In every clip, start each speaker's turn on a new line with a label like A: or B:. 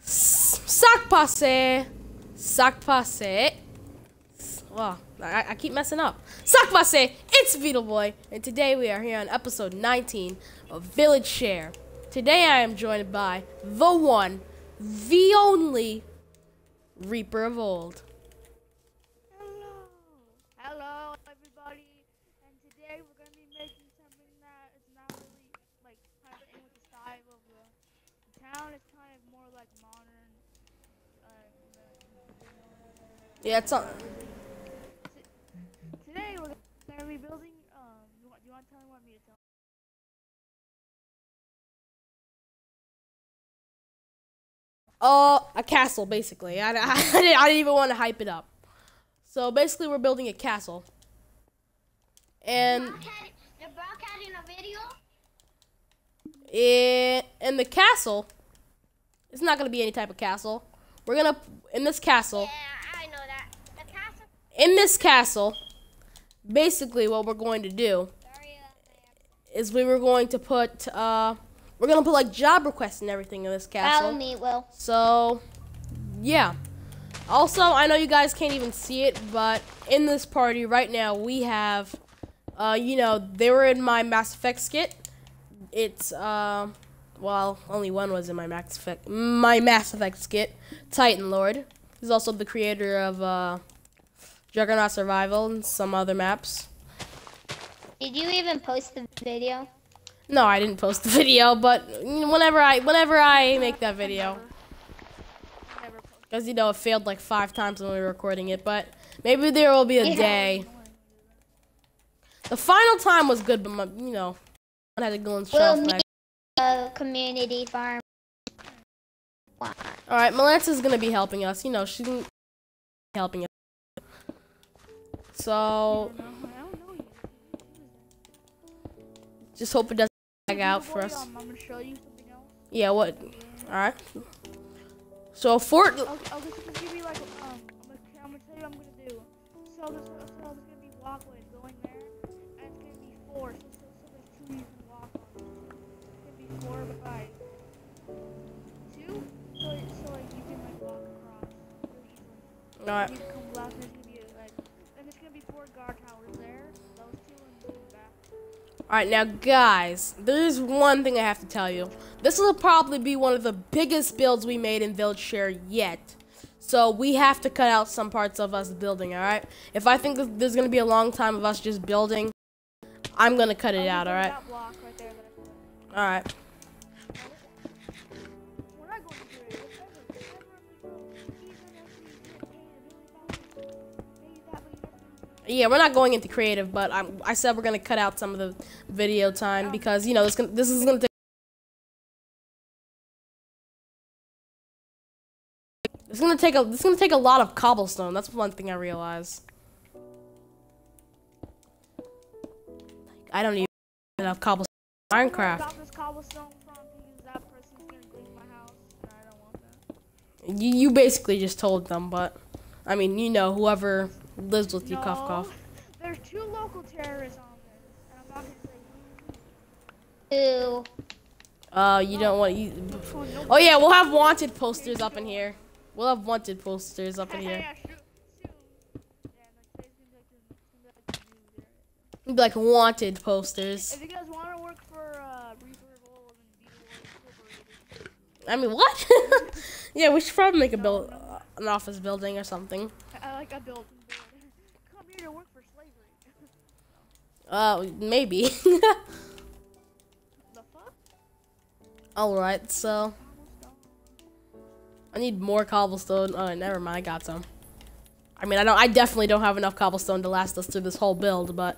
A: Sac passe. Sac passe. Well, I, I keep messing up. Sac passe. It's Beetle Boy, and today we are here on episode 19 of Village Share. Today I am joined by the one, the only Reaper of Old.
B: Hello. Hello, everybody. And today we're gonna be making something that is not really like kind of in with the style of the, the town. It's kind of more like modern. Uh,
A: Yeah, it's on.
B: today we're gonna be building. Um, you want, do you want to tell me what me to tell?
A: Uh, a castle, basically. I, I, I, didn't, even want to hype it up. So basically, we're building a castle. And
C: They're broadcasting a video.
A: in, in the castle, it's not going to be any type of castle. We're going to, in this castle,
C: Yeah, I know that. The castle.
A: in this castle, basically what we're going to do is we were going to put, uh, we're going to put like job requests and everything in this castle.
C: Follow me, Will.
A: So, yeah. Also, I know you guys can't even see it, but in this party right now, we have, uh, you know, they were in my Mass Effect skit. It's, uh, well, only one was in my Mass Effect, my Mass Effect skit. Titan Lord. He's also the creator of, uh, Juggernaut Survival and some other maps.
C: Did you even post the video?
A: No, I didn't post the video, but whenever I, whenever I make that video. Because, you know, it failed like five times when we were recording it, but maybe there will be a
C: Yeah.
A: day. The final time was good, but, my, you know, I had to go and shelf
C: me
A: back.
C: A community farm.
A: Alright, Melance's gonna be helping us. You know, she's gonna be helping us. So,
B: No, I don't know you.
A: just hope it doesn't lag out for us.
B: I'm gonna show you something else.
A: Yeah, what? Alright. So, Fort.
B: I'll, I'll just, just give you like um, I'm gonna, I'm gonna tell you what I'm gonna do. So there's, so there's gonna be walkways going there, and it's gonna be four. So, be two. So, so like you can like walk across.
A: Alright.
B: You can come left, and there's gonna be like, and there's gonna be four guard towers there. Those two and two in the back.
A: Alright, now guys, there's one thing I have to tell you. This will probably be one of the biggest builds we made in Village Share yet. So we have to cut out some parts of us building, alright? If I think there's gonna be a long time of us just building, I'm gonna cut it out, alright?
B: That block right there that I put.
A: Alright. Yeah, we're not going into creative, but I'm, I said we're gonna cut out some of the video time oh. because, you know, this, gonna, this is gonna take It's gonna take a. It's gonna take a lot of cobblestone. That's one thing I realize. I don't even have enough cobblestone. in Minecraft.
B: Cobblestone from because that person's gonna glitch my house, and I don't want that.
A: You, you basically just told them, but I mean, you know, whoever lives with you,
B: no,
A: cough cough.
B: There's two local terrorists on this, and I'm not gonna say
C: Ooh.
A: Uh, you don't want you.
B: who. Oh.
A: Yeah, we'll have wanted posters up in here. We'll have wanted posters up in here.
B: yeah, shoot, shoot. Yeah, like, be like the- it's gonna be like the new there.
A: It'll be like wanted posters.
B: If you guys want to work for uh, Reaper of Old and Beetle
A: I mean, what? yeah, we should probably make a build, uh, an office building or something.
B: I, I like a built Come here to work for slavery.
A: Uh, maybe.
B: the fuck?
A: All right, so I need more cobblestone. Oh, never mind, I got some. I mean, I don't. I definitely don't have enough cobblestone to last us through this whole build, but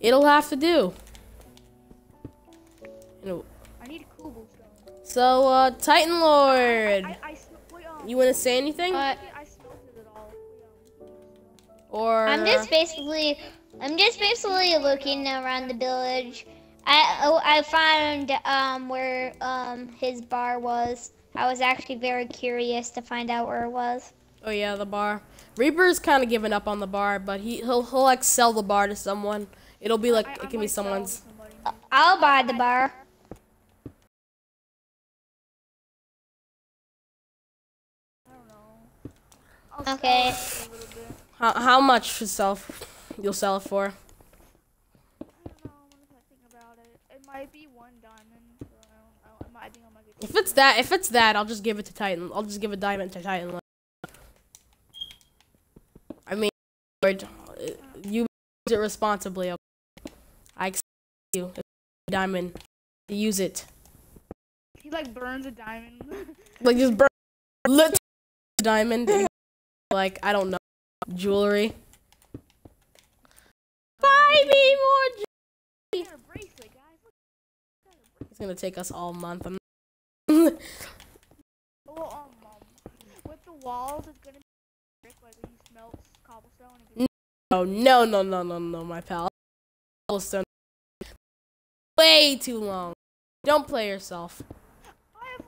A: it'll have to do. You know.
B: I need cobblestone.
A: So, uh, Titan Lord,
B: I, I, sm- wait, um,
A: you want to say anything,
C: What?
A: Or
C: I'm just uh, basically I'm just basically looking around the village. I oh, I found um, where um, his bar was. I was actually very curious to find out where it was.
A: Oh yeah, the bar. Reaper's kind of giving up on the bar, but he he'll he'll like sell the bar to someone. It'll be like
B: I,
A: it can be someone's.
B: Uh,
C: I'll buy the bar. Okay.
A: How, how much to sell? You'll sell it for?
B: I don't know. What if I about it? It might be one diamond. So I don't, I, don't, I, might, I think I might.
A: If it's that, if it's that, I'll just give it to Titan. I'll just give a diamond to Titan. I mean, you use it responsibly. okay? I expect you, diamond, to use it.
B: He like burns a diamond.
A: Like just burn, lit diamond, and, like I don't know, jewelry. Buy me more.
B: Bracelet.
A: it's gonna take us all month.
B: Well, with the walls, it's gonna be like you smelt cobblestone.
A: Oh no no no no no my pal. Cobblestone. Way too long. Don't play yourself.
B: I have,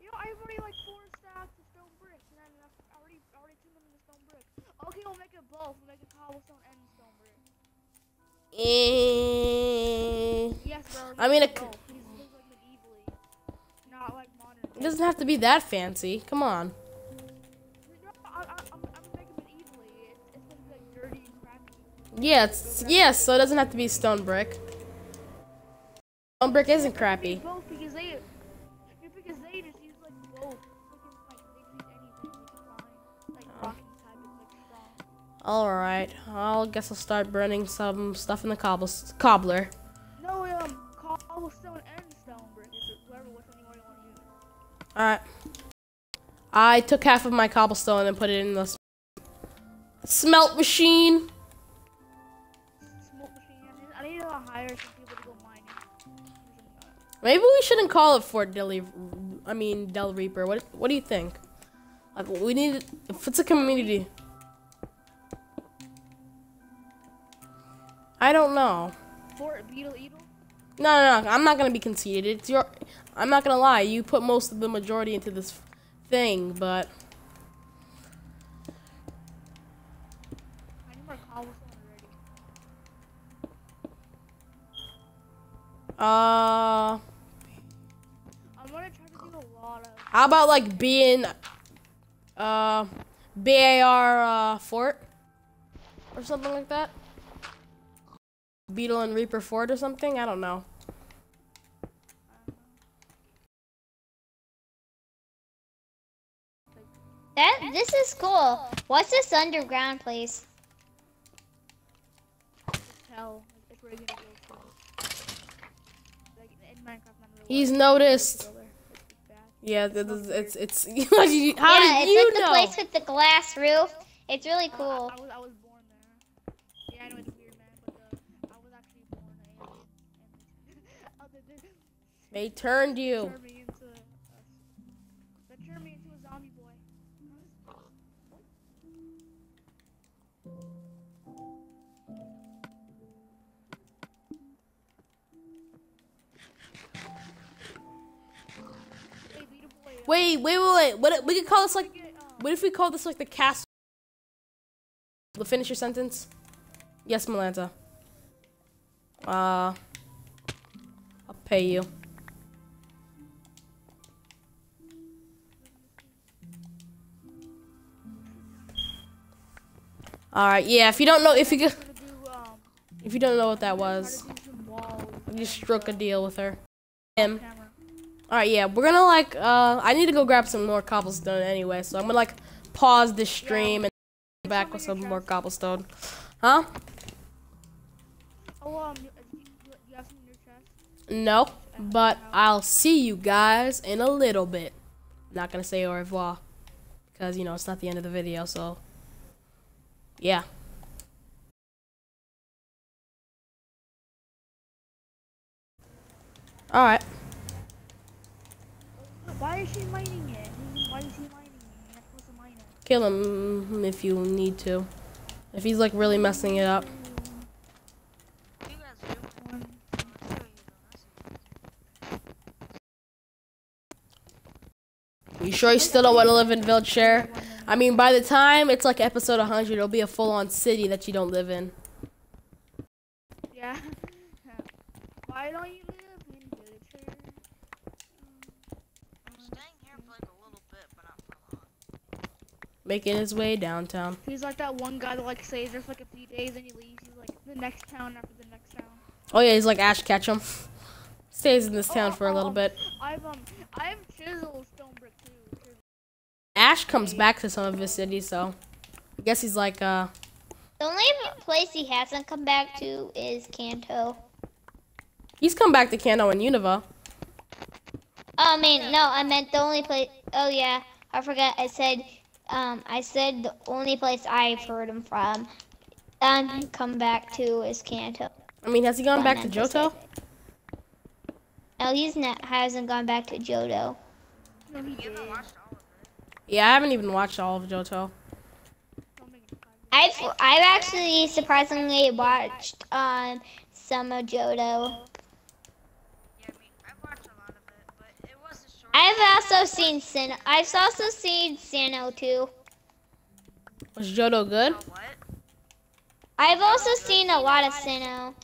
B: you know, I have already like four stacks of stone bricks, and then I already, already turned them into stone bricks. Okay, we'll make it both. Make it cobblestone and stone brick.
A: Eh,
B: Yes, bro.
A: I mean,
B: make
A: it c-
B: both. These look like not like modern.
A: It doesn't have to be that fancy. Come on.
B: It's.
A: Yeah, it's yes. so it doesn't have to be stone brick. Stone brick isn't crappy.
B: Strong.
A: All right. I'll guess I'll start burning some stuff in the cobble cobbler.
B: No, um, cobblestone and stone brick. Whoever which one you want to use.
A: All right. I took half of my cobblestone and put it in the smelt machine.
B: Smoke machine. I need- to hire some people to go mining. Uh,
A: Maybe we shouldn't call it Fort Dilly. I mean Del Reaper. What What do you think? Like we need if it's a community. I don't know.
B: Fort Beetle Eagle.
A: No, no, no. I'm not gonna be conceited. It's your. I'm not gonna lie. You put most of the majority into this thing, but
B: I need more cobblestone already.
A: uh,
B: I'm gonna try to do a lot of.
A: how about like being uh BAR uh Fort or something like that? Beetle and Reaper Ford or something? I don't know.
C: That this is cool. What's this underground place?
B: Hell. Like, it's where you're gonna go to. Like in Minecraft, not really.
A: He's noticed.
B: go there. It's, it's bad.
A: Yeah, th- th- it's it's. how did
C: yeah, it's
A: you
C: like the place with the glass roof. It's really
B: Uh,
C: cool.
B: I, I was I was
A: Beetle turned you. Wait, wait, wait, wait. What we could call this like?
B: um,
A: What if we call this like the castle? Finish your sentence. Yes, Melanta. Uh, I'll pay you. All right. Yeah. If you don't know, if you
B: um,
A: if you don't know what that was,
B: to do some walls.
A: you just struck a deal with her. Him. All right. Yeah. We're gonna like. Uh, I need to go grab some more cobblestone anyway, so I'm gonna like pause this stream and come back with some more cobblestone. Huh?
B: Oh, um?
A: No, but I'll see you guys in a little bit. Not gonna say au revoir because you know it's not the end of the video. So, yeah. All right.
B: Why is she mining it? Why is he mining it? You're supposed to mine it.
A: Kill him if you need to. If he's like really messing it up.
D: You guys do?
B: One,
D: I'll show you
A: You sure you still don't want to live in Village Share? I mean, by the time it's like episode 100, it'll be a full-on city that you don't live in.
B: Yeah. Why don't you live in villager?
D: I'm staying here for like a little bit, but not for long.
A: making his way downtown.
B: He's like that one guy that like stays there for like a few days and he leaves. He's like the next town after the next town.
A: Oh yeah, he's like Ash Ketchum. Stays in this town
B: Oh,
A: for a little
B: um,
A: bit.
B: I've um I have chisel
A: Ash comes back to some of his cities, so I guess he's like uh
C: The only place he hasn't come back to is Kanto.
A: he's come back to Kanto and Unova.
C: Oh, I mean, no, I meant the only place. Oh yeah, I forgot. I said, um, I said the only place I've heard him from, um, come back to is Kanto.
A: I mean, has he gone back to Johto?
C: No, he's not. Hasn't gone back to Johto.
A: Yeah, I haven't even watched all of Johto.
B: Don't make it five.
C: I've I've actually surprisingly watched um some of
D: mean, I've watched a lot of it, but it was a short.
C: I've also seen Sin. I've also seen Sinnoh too.
A: Was Johto good?
C: I've also seen a lot of Sinnoh.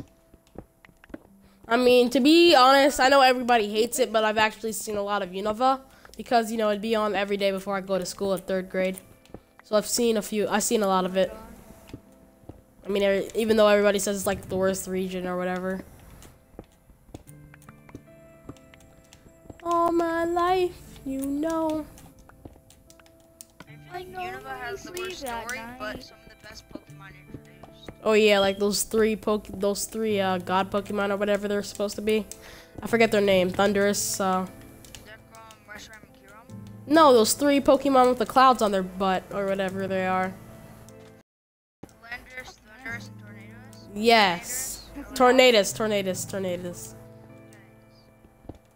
A: I mean, to be honest, I know everybody hates it, but I've actually seen a lot of Unova because you know it'd be on every day before I go to school at third grade. So I've seen a few. I've seen a lot of it. I mean, even though everybody says it's like the worst region or whatever. All my life, you know.
D: I feel
B: I
D: like
B: know
D: Unova has the worst story, but some of the best Pokemon introduced.
A: Oh yeah, like those three poke, those three uh, god Pokemon or whatever they're supposed to be. I forget their name. Thundurus. Uh, no, those three Pokemon with the clouds on their butt or whatever they are.
D: Landorus, Thundurus, and Tornadus.
A: Yes. Tornadus, Tornadus, Tornadus.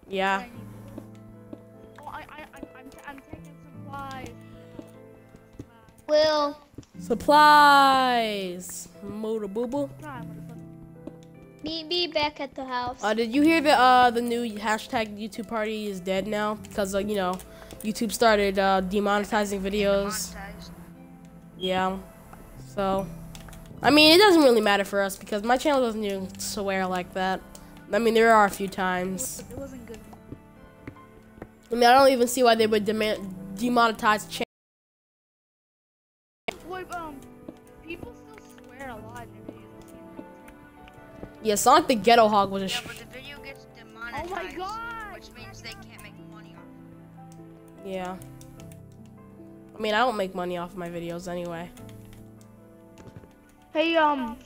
A: Yeah.
B: Oh, I, I, I'm, I'm, I'm taking supplies.
C: Will
A: Supplies. Motor boo boo.
B: Supply,
C: meet me back at the house.
A: Uh, did you hear the uh the new hashtag YouTube party is dead now because uh, you know YouTube started uh, demonetizing videos. Yeah. So, I mean, it doesn't really matter for us because my channel doesn't even swear like that. I mean, there are a few times.
B: It wasn't good.
A: I mean, I don't even see why they would demand demonetize channel.
B: Um, people still swear a lot in their videos. I've
A: Yeah, Sonic the Ghetto Hog was a.
D: Yeah,
A: yeah. I mean, I don't make money off my videos anyway.
B: Hey, um,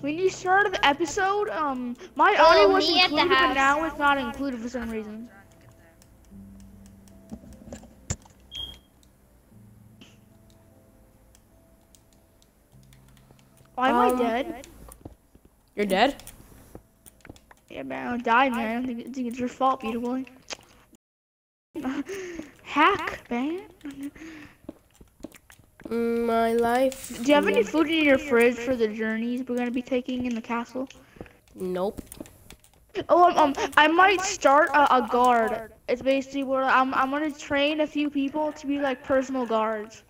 B: when you started the episode, um, my
C: Oh,
B: audio was
C: me at the
B: included, but
C: house.
B: now it's not included for some reason. Why am
A: Um,
B: I dead?
A: You're dead?
B: Yeah, man, I died, man. I don't think, it's your fault, beautiful boy. Hack, man.
A: Mm, my life.
B: Do you have any food in your fridge for the journeys we're gonna be taking in the castle?
A: Nope.
B: Oh, um, um I might start a, a guard. It's basically where I'm, I'm gonna train a few people to be like personal guards.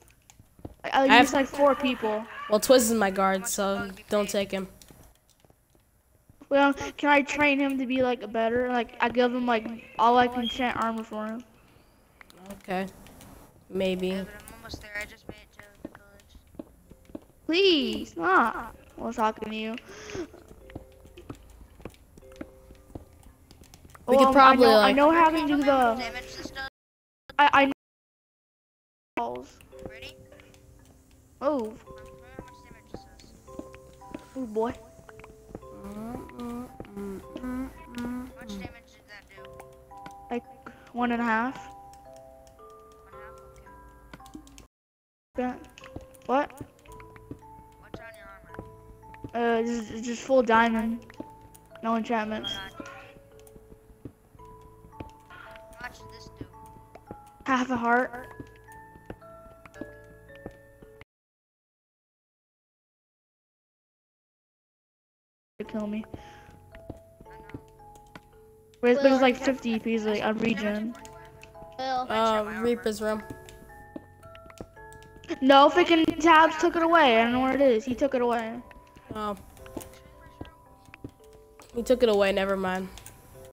B: I- I'll
A: I
B: use
A: have-
B: like four people.
A: Well, Twiz is my guard, so don't take him.
B: Well, can I train him to be like a better? Like I give him like all I can enchant armor for him.
A: Okay. Maybe.
D: Yeah, but I'm almost there. I just made it to the village.
B: Please, not. I was talking to you.
A: We could
B: Um,
A: probably,
B: I know, I know how to do the.
D: Damage this does.
B: I I know.
D: Ready?
B: Oh,
D: Remember how much damage this does.
B: oh boy.
D: How much damage did that do?
B: Like one and a half. What?
D: What's on your armor?
B: Uh, just, just full diamond. No enchantments.
D: Hold on. How much did this do?
B: Half a heart. To kill me.
D: I know.
B: But it's, like 50 pieces like a regen.
C: Will.
A: Uh, Reaper's room.
B: No, freaking Tabs took it away. I don't know where it is. He took it away.
A: Oh. He took it away, never mind.